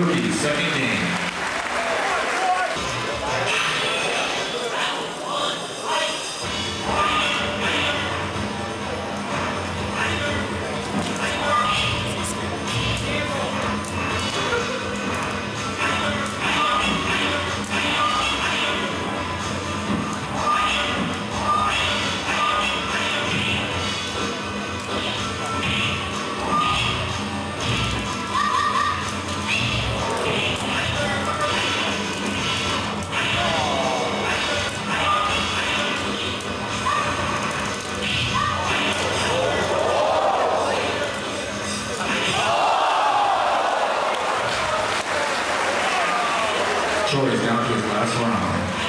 Kirby, second game. is down to his last round.